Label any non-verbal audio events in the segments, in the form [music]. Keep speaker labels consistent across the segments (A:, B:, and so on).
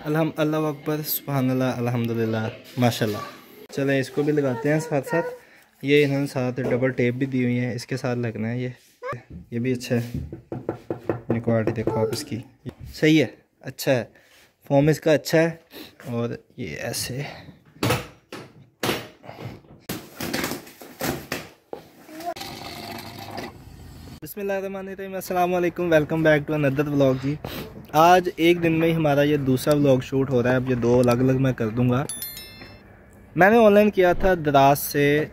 A: अलहम, अल्लाह अकबर, सुबहानल्लाह, अल्हम्दुलिल्लाह, माशाल्लाह। चलें, इसको भी लगाते हैं साथ साथ। ये इन्होंने साथ डबल टेप भी दी हुई है, इसके साथ लगना है ये। ये भी अच्छा है। क्वालिटी देखो आप इसकी। सही है अच्छा है। फॉर्म इसका अच्छा है, और ये ऐसे। अस्सलाम वालेकुम बैक टू अनदर व्लॉग जी। आज एक दिन में ही हमारा ये दूसरा व्लॉग शूट हो रहा है। अब ये दो अलग अलग मैं कर दूँगा। मैंने ऑनलाइन किया था दराज से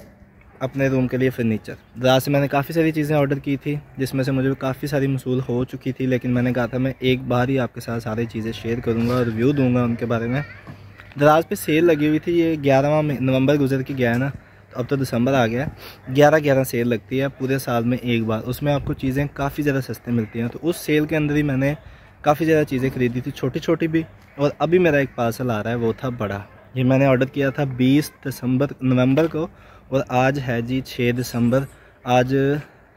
A: अपने रूम के लिए फ़र्नीचर दराज से मैंने काफ़ी सारी चीज़ें ऑर्डर की थी, जिसमें से मुझे काफ़ी सारी मसूल हो चुकी थी, लेकिन मैंने कहा था मैं एक बार ही आपके साथ सारी चीज़ें शेयर करूँगा और रिव्यू दूँगा उनके बारे में। दराज पे सेल लगी हुई थी, ये ग्यारहवा नवंबर गुजर के गया है ना तो अब तो दिसंबर आ गया ग्यारह ग्यारह सेल लगती है, पूरे साल में एक बार। उसमें आपको चीज़ें काफ़ी ज़्यादा सस्ते मिलती हैं। तो उस सेल के अंदर ही मैंने काफ़ी ज़्यादा चीज़ें खरीदी थी छोटी छोटी भी। और अभी मेरा एक पार्सल आ रहा है, वो था बड़ा। ये मैंने ऑर्डर किया था बीस दिसंबर, नवंबर को। और आज है जी छः दिसंबर। आज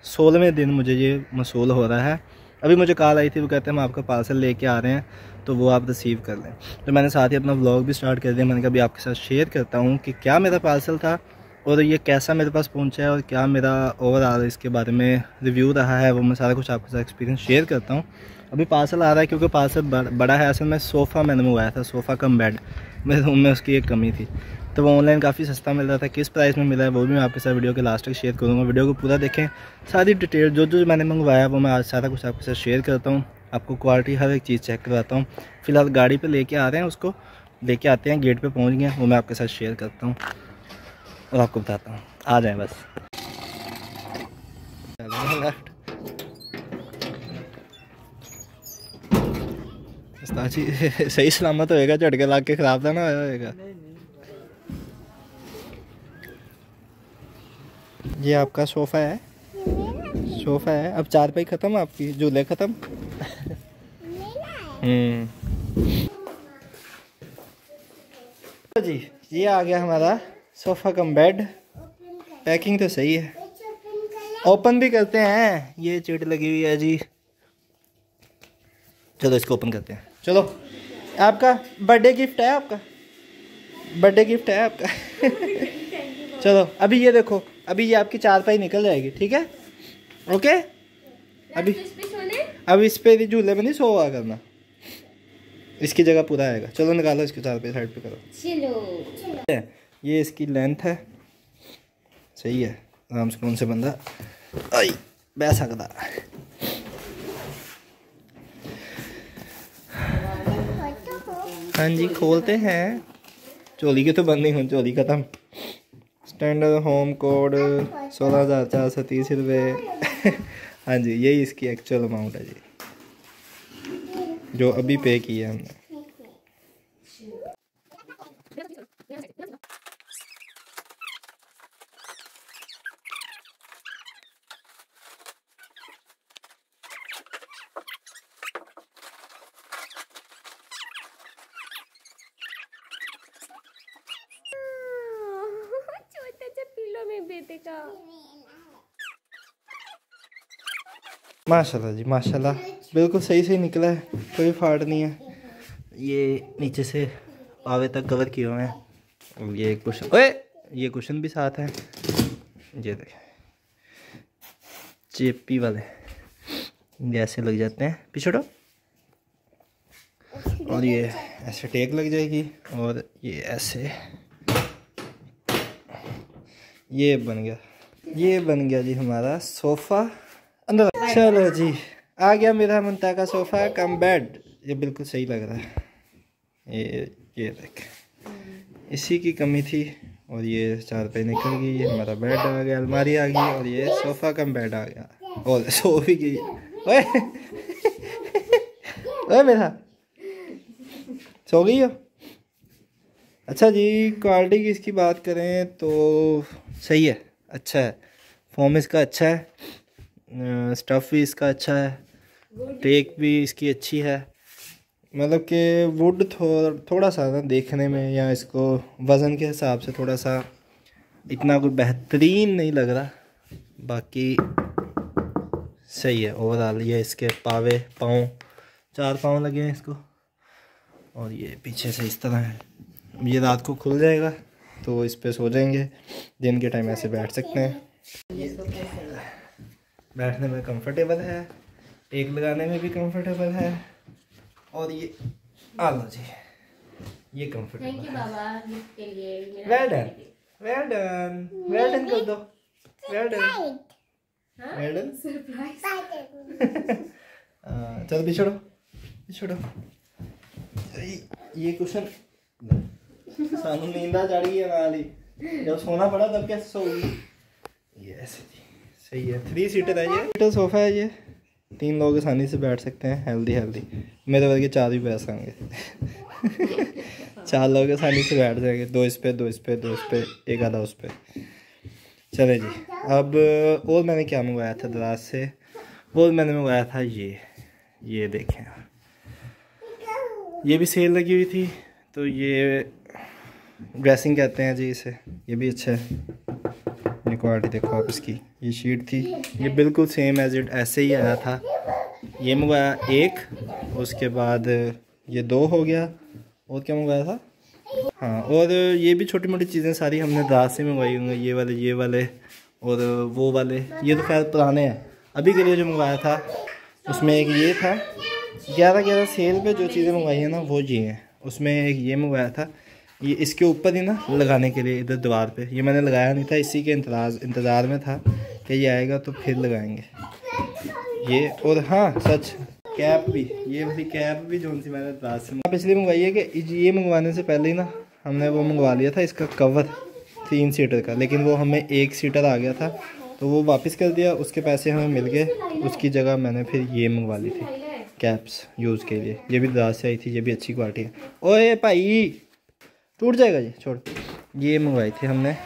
A: सोलहवें दिन मुझे ये मसूल हो रहा है। अभी मुझे कॉल आई थी, वो कहते हैं, हम आपका पार्सल लेके आ रहे हैं तो वो आप रिसीव कर लें। तो मैंने साथ ही अपना व्लॉग भी स्टार्ट कर दिया। मैंने कहा, अभी आपके साथ शेयर करता हूँ कि क्या मेरा पार्सल था और ये कैसा मेरे पास पहुँचा है और क्या मेरा ओवरऑल इसके बारे में रिव्यू रहा है। वो मैं सारा कुछ आपके साथ एक्सपीरियंस शेयर करता हूँ। अभी पार्सल आ रहा है क्योंकि पार्सल बड़ा है असल में सोफ़ा मैंने मंगवाया था, सोफ़ा कम बेड। मेरे रूम में उसकी एक कमी थी। तो वो ऑनलाइन काफ़ी सस्ता मिल रहा था, किस प्राइस में मिला है वो भी मैं आपके साथ वीडियो के लास्ट तक शेयर करूँगा। वीडियो को पूरा देखें, सारी डिटेल जो जो मैंने मंगवाया वो मैं आज सारा कुछ आपके साथ शेयर करता हूँ। आपको क्वालिटी हर एक चीज़ चेक करवाता हूँ। फ़िलहाल गाड़ी पर लेके आ रहे हैं उसको, लेके आते हैं गेट पर पहुँच गए वो मैं आपके साथ शेयर करता हूँ। और आपको बताता हूँ। आ जाए बस। [laughs] सही सलामत होएगा झटके लाग के खराब था ना होएगा। ये आपका सोफ़ा है? सोफ़ा है। अब चार पाई ख़त्म आपकी? झूले ख़त्म? [laughs] हम्म। जी ये आ गया हमारा सोफ़ा कम बेड। पैकिंग तो सही है। ओपन भी करते हैं। ये चिट लगी हुई है जी। चलो इसको ओपन करते हैं। चलो। आपका बर्थडे गिफ्ट है आपका? बर्थडे गिफ्ट है आपका? [laughs] चलो अभी ये देखो अभी ये आपकी चार पाई निकल जाएगी ठीक है? ओके अभी अब इस पे झूले में नहीं सो हुआ करना। इसकी जगह पूरा आएगा। चलो निकालो इसको चार पे साइड पे करो। चलो। ये इसकी लेंथ है। सही है आराम सुकून से बंदा आई बह सकता हाँ जी, खोलते हैं। चोली के तो बंद नहीं हूँ चोली ख़त्म। स्टैंडर्ड होम कोड सोलह हज़ार चार सौ तीस रुपये हाँ जी, यही इसकी एक्चुअल अमाउंट है जी। जो अभी पे किया है हमने।
B: बेटे
A: माशाल्लाह जी माशाल्लाह बिल्कुल सही सही निकला है कोई फाड़ नहीं है ये नीचे से आवे तक कवर किए हुए हैं ये कुशन ओए ये कुशन भी साथ है ये देखें चेपी वाले ऐसे लग जाते हैं पिछड़ो और ये ऐसे टेक लग जाएगी और ये ऐसे ये बन गया। ये बन गया जी हमारा सोफ़ा। अंदर चलो जी, आ गया मेरा मनता का सोफ़ा, कम बेड। ये बिल्कुल सही लग रहा है। ये ये देख। इसी की कमी थी और ये चार पे निकल गई, ये हमारा बेड आ गया, अलमारी आ गई और ये सोफ़ा कम बेड आ गया। और सो भी गई। ओए। ओए मेरा। सो गई हो? अच्छा जी क्वालिटी की इसकी बात करें तो सही है अच्छा है। फॉर्म इसका अच्छा है स्टफ़ भी इसका अच्छा है टेक भी इसकी अच्छी है। मतलब कि वुड थो, थोड़ा सा ना देखने में या इसको वज़न के हिसाब से थोड़ा सा इतना कोई बेहतरीन नहीं लग रहा बाकी सही है। ओवरऑल ये इसके पावे पाँव चार पाँव लगे हैं इसको और ये पीछे से इस तरह है। ये रात को खुल जाएगा तो इस पर सो जाएँगे। दिन के टाइम ऐसे बैठ सकते हैं। बैठने में कंफर्टेबल है एक लगाने में भी कंफर्टेबल है और ये आ लो जी ये कंफर्टेबल
B: लिए
A: well done well done well done कर दो वेल डन वेल डन चलो पिछड़ो पिछड़ो ये क्वेश्चन सानू नींदा जब सोना पड़ा तब कैसे सोगी ये ऐसे जी सही है थ्री सीटर है ये सीटर सोफा है ये तीन लोग आसानी से बैठ सकते हैं हेल्दी हेल्दी मेरे वर्गे चार भी बैठ सकेंगे चार लोग आसानी से बैठ जाएँगे दो इस पे दो इस पे दो इस पे एक आधा उस पे चले जी अब और मैंने क्या मंगवाया था दराज से और मैंने मंगवाया था ये ये देखें ये भी सेल लगी हुई थी तो ये ड्रेसिंग कहते हैं जी इसे। ये भी अच्छा है। ये क्वालिटी देखो आप इसकी। ये शीट थी। ये बिल्कुल सेम एज इट ऐसे ही आया था। ये मंगवाया एक, उसके बाद ये दो हो गया। और क्या मंगवाया था? हाँ और ये भी छोटी मोटी चीज़ें सारी हमने दास से मंगवाई होंगी। ये वाले ये वाले और वो वाले। ये तो खैर पुराने हैं। अभी के लिए जो मंगवाया था, उसमें एक ये था। ग्यारह ग्यारह सेल पे जो चीज़ें मंगवाई हैं ना, वो ये हैं। उसमें एक ये मंगवाया था। ये इसके ऊपर ही ना लगाने के लिए इधर दीवार पे। ये मैंने लगाया नहीं था, इसी के इंतज़ार इंतज़ार में था कि ये आएगा तो फिर लगाएँगे। ये और हाँ सच, कैप भी, ये वाली कैप भी जो सी मैंने रात से पिछली मंगवाई है कि ये मंगवाने से पहले ही ना हमने वो मंगवा लिया था, इसका कवर तीन सीटर का, लेकिन वो हमें एक सीटर आ गया था तो वो वापस कर दिया, उसके पैसे हमें मिल गए, उसकी जगह मैंने फिर ये मंगवा ली थी कैप्स यूज़ के लिए। ये भी दाद से आई थी, ये भी अच्छी क्वालिटी है। ओए भाई! टूट जाएगा ये छोड़। ये मंगवाई थी हमने।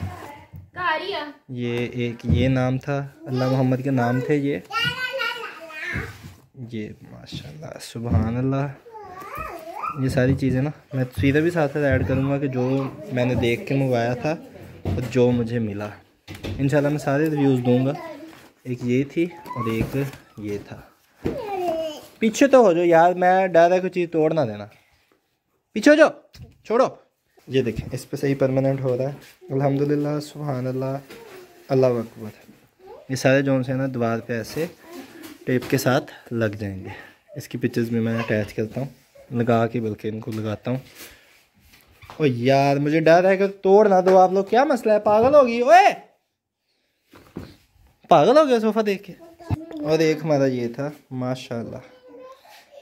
A: ये एक ये नाम था अल्लाह मोहम्मद के नाम थे ये। ये माशाल्लाह सुबहान अल्लाह ये सारी चीज़ें ना मैं सीधा भी साथ साथ ऐड करूँगा कि जो मैंने देख के मंगवाया था और जो मुझे मिला। इंशाल्लाह मैं सारे रिव्यूज़ दूँगा। एक ये थी और एक ये था। पीछे तो हो जाओ यार मैं डर है कोई चीज़ तोड़ ना देना। पीछे हो जाओ छोड़ो। ये देखें, इस पर सही परमानेंट हो रहा है। अल्हम्दुलिल्लाह सुबहान अल्लाह अल्लाह अकबर। ये सारे जोन से ना, दीवार पे ऐसे टेप के साथ लग जाएँगे। इसकी पिक्चर्स भी मैं अटैच करता हूँ। लगा के बल्कि इनको लगाता हूँ। ओ यार, मुझे डर है कि तोड़ ना दो आप लोग। क्या मसला है? पागल होगी। ओए! पागल हो गया सोफ़ा देख के। और एक हमारा ये था, माशाल्लाह।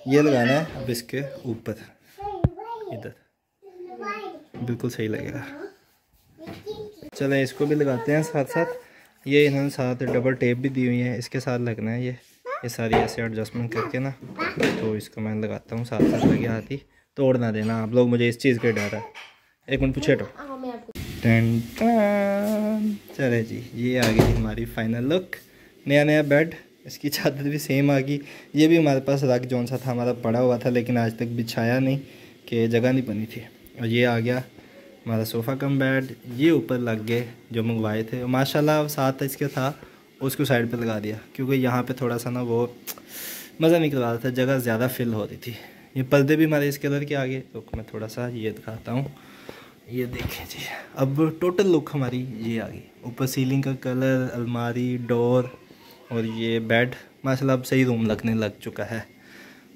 A: ये लगाना है अब इसके ऊपर। इधर। बिल्कुल सही लगेगा। चलें, इसको भी लगाते हैं साथ साथ। ये इन्होंने साथ डबल टेप भी दी हुई है, इसके साथ लगना है ये। ये सारी ऐसे एडजस्टमेंट करके ना तो इसको मैं लगाता हूँ साथ साथ लगे हाथ तोड़ ना देना आप लोग, मुझे इस चीज़ के डर है। एक मिनट पूछे तो। चले जी, ये आ गई हमारी फाइनल लुक नया नया बेड इसकी चादर भी सेम आ गई। ये भी हमारे पास रख जौन सा था, हमारा पड़ा हुआ था, लेकिन आज तक बिछाया नहीं, कि जगह नहीं बनी थी। और ये आ गया हमारा सोफ़ा कम बेड, ये ऊपर लग गए जो मंगवाए थे। माशाल्लाह साथ इसके था, उसको साइड पे लगा दिया, क्योंकि यहाँ पे थोड़ा सा ना वो मज़ा निकल रहा था, जगह ज़्यादा फिल हो रही थी। ये पर्दे भी हमारे इस कलर के आगे तो मैं थोड़ा सा ये दिखाता हूँ। ये देखें जी, अब टोटल लुक हमारी ये आ गई। ऊपर सीलिंग का कलर अलमारी डोर और ये बेड माशाल्लाह अब सही रूम लगने लग चुका है।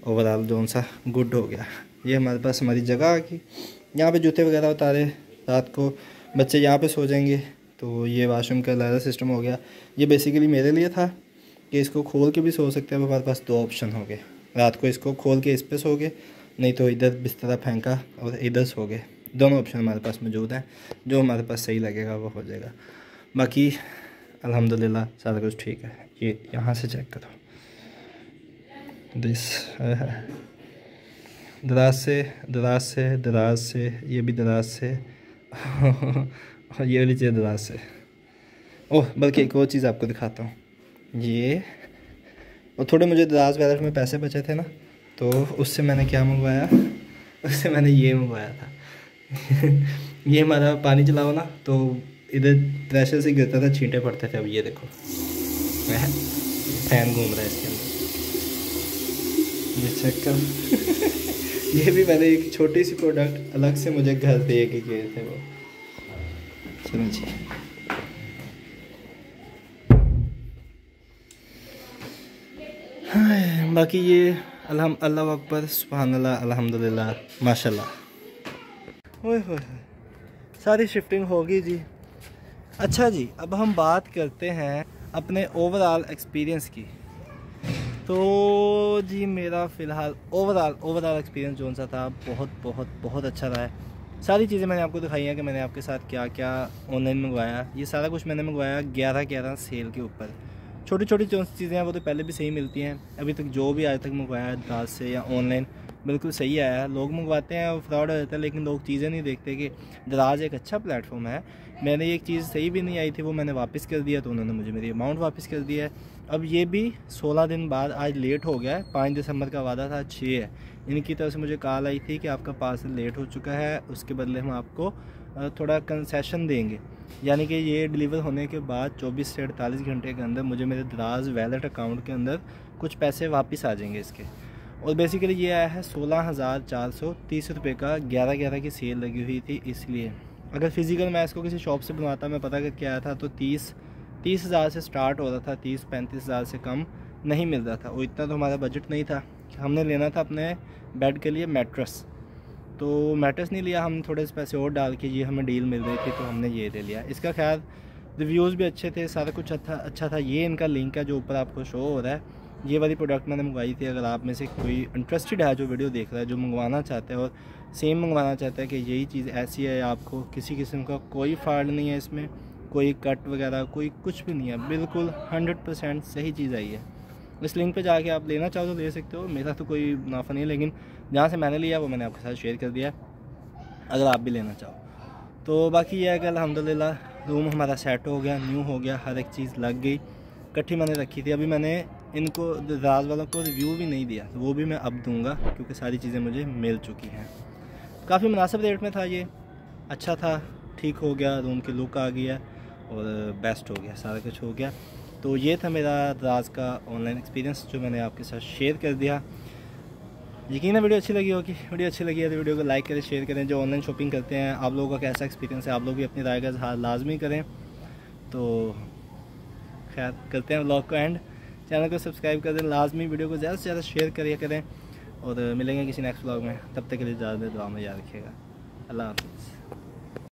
A: ओवरऑल जो सा गुड हो गया। ये हमारे पास हमारी जगह आ गई। यहाँ पे जूते वगैरह उतारे रात को, बच्चे यहाँ पे सो जाएँगे। तो ये वाशरूम का लारा सिस्टम हो गया। ये बेसिकली मेरे लिए था कि इसको खोल के भी सो सकते हैं हमारे पास दो ऑप्शन हो गए। रात को इसको खोल के इस पर सो गए नहीं तो इधर बिस्तरा फेंका और इधर सो गए दोनों ऑप्शन हमारे पास मौजूद हैं। जो हमारे पास सही लगेगा, वो हो जाएगा। बाकी, अल्हम्दुलिल्लाह, सारा कुछ ठीक है। ये यहाँ से चेक करो। दिस दराज से दराज से दराज से ये भी दराज से और ये वाली चीज़ दराज से ओह बल्कि एक और चीज़ आपको दिखाता हूँ। ये, और थोड़े मुझे दराज वगैरह में पैसे बचे थे ना तो उससे मैंने क्या मंगवाया? उससे मैंने ये मंगवाया था। [laughs] ये हमारा पानी चलाओ ना तो इधर प्रेशर से गिरता था, छींटे पड़ते थे। अब ये देखो। फ़ैन घूम रहा है इसके अंदर। ये चेक कर। [laughs] [laughs] ये भी मैंने एक छोटी सी प्रोडक्ट अलग से मुझे घर दे के गए थे वो। जी। हाँ, बाकी ये अलहम अल्लाह अकबर सुबहान अल्लाह अल्हम्दुलिल्लाह माशाल्लाह। सारी शिफ्टिंग होगी जी। अच्छा जी अब हम बात करते हैं अपने ओवरऑल एक्सपीरियंस की। तो जी, मेरा फ़िलहाल ओवरऑल ओवरऑल एक्सपीरियंस जो सा था, बहुत बहुत बहुत अच्छा रहा है। सारी चीज़ें मैंने आपको दिखाई हैं कि मैंने आपके साथ क्या क्या ऑनलाइन मंगवाया। ये सारा कुछ मैंने मंगवाया ग्यारह ग्यारह सेल के ऊपर। छोटी छोटी जो चीज़ें हैं, वो तो पहले भी सही मिलती हैं। अभी तक जो भी आज तक मंगवाया है, दाल से या ऑनलाइन बिल्कुल सही आया है। लोग मंगवाते हैं और फ्रॉड हो जाता है, लेकिन लोग चीज़ें नहीं देखते कि दराज एक अच्छा प्लेटफॉर्म है। मैंने एक चीज़ सही भी नहीं आई थी, वो मैंने वापस कर दिया तो उन्होंने मुझे मेरी अमाउंट वापस कर दिया है। अब ये भी 16 दिन बाद, आज लेट हो गया है, पाँच दिसंबर का वादा था, छः है। इनकी तरफ़ से मुझे कॉल आई थी कि आपका पार्सल लेट हो चुका है, उसके बदले हम आपको थोड़ा कंसेशन देंगे। यानी कि ये डिलीवर होने के बाद 24 से अड़तालीस घंटे के अंदर मुझे मेरे दराज वैलेट अकाउंट के अंदर कुछ पैसे वापस आ जाएँगे इसके। और बेसिकली ये आया है सोलह हज़ार चार सौ तीस रुपये का, ग्यारह ग्यारह की सेल लगी हुई थी इसलिए। अगर फ़िज़िकल मैं इसको किसी शॉप से बनवाता, मैं पता करके आया था तो तीस तीस हज़ार से स्टार्ट हो रहा था, तीस, पैंतीस हज़ार से कम नहीं मिल रहा था। वो इतना तो हमारा बजट नहीं था। हमने लेना था अपने बेड के लिए मैट्रस तो मैट्रस नहीं लिया, हम थोड़े से पैसे और डाल के ये हमें डील मिल रही थी तो हमने ये ले लिया। इसका ख्याल रिव्यूज़ भी अच्छे थे, सारा कुछ अच्छा अच्छा था। ये इनका लिंक है जो ऊपर आपको शो हो रहा है। ये वाली प्रोडक्ट मैंने मंगवाई थी, अगर आप में से कोई इंटरेस्टेड है जो वीडियो देख रहा है, जो मंगवाना चाहता है और सेम मंगवाना चाहता है कि यही चीज़ ऐसी है आपको, किसी किस्म का कोई फॉल्ट नहीं है इसमें, कोई कट वगैरह, कोई कुछ भी नहीं है, बिल्कुल हंड्रेड परसेंट सही चीज़ आई है। इस लिंक पे जाके आप लेना चाहो तो ले सकते हो, मेरा तो कोई मुनाफा नहीं है, लेकिन जहाँ से मैंने लिया, वो मैंने आपके साथ शेयर कर दिया अगर आप भी लेना चाहो। तो बाकी यह है कि अलहमदिल्ला रूम हमारा सेट हो गया न्यू हो गया, हर एक चीज़ लग गई इकट्ठी मैंने रखी थी, अभी मैंने इनको राज वालों को रिव्यू भी नहीं दिया, वो भी मैं अब दूँगा, क्योंकि सारी चीज़ें मुझे मिल चुकी हैं। काफ़ी मुनासिब रेट में था ये। अच्छा था, ठीक हो गया रूम की लुक आ गया और बेस्ट हो गया, सारा कुछ हो गया। तो ये था मेरा राज का ऑनलाइन एक्सपीरियंस जो मैंने आपके साथ शेयर कर दिया। यकीन है वीडियो अच्छी लगी होगी? वीडियो अच्छी लगी है तो वीडियो को लाइक करें शेयर करें। जो ऑनलाइन शॉपिंग करते हैं, आप लोगों का कैसा एक्सपीरियंस है, आप लोग भी अपनी राय का इजहार लाजमी करें। तो खैर, करते हैं ब्लॉग को एंड चैनल को सब्सक्राइब कर दें, लाजमी वीडियो को ज़्यादा से ज़्यादा शेयर करिए करें। और मिलेंगे किसी नेक्स्ट ब्लॉग में, तब तक के लिए ज़्यादा दुआ में याद रखिएगा। अल्लाह हाफ़